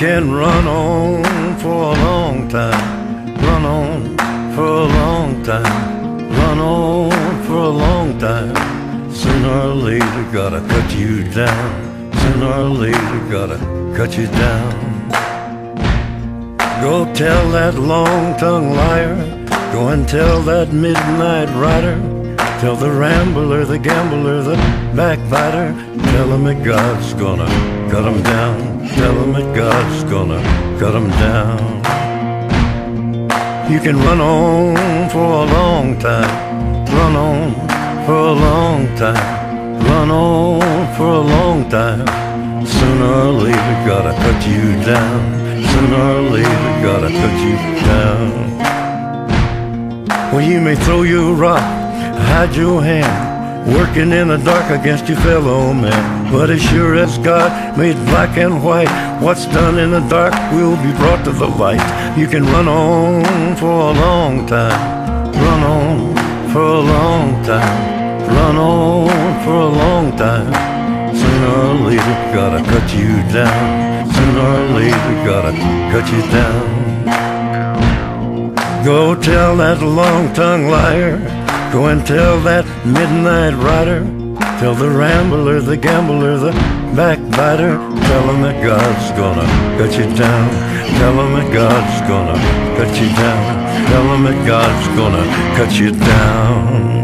can run on for a long time, run on for a long time, run on for a long time. Sooner or later, gotta cut you down. Sooner or later, gotta cut you down. Go tell that long-tongued liar. Go and tell that midnight rider. Tell the rambler, the gambler, the backbiter. Tell him that God's gonna cut him down. Tell him that God's gonna cut him down. You can run on for a long time. Run on for a long time. Run on for a long time. Sooner or later, gotta cut you down. Sooner or later, gotta cut you down. Well, you may throw your rock, hide your hand, working in the dark against your fellow man. But as sure as God made black and white, what's done in the dark will be brought to the light. You can run on for a long time, run on for a long time, run on for a long time. Sooner or later, gotta cut you down. Sooner or later, gotta cut you down. Go tell that long-tongued liar. Go and tell that midnight rider. Tell the rambler, the gambler, the backbiter. Tell him that God's gonna cut you down. Tell him that God's gonna cut you down. Tell him that God's gonna cut you down.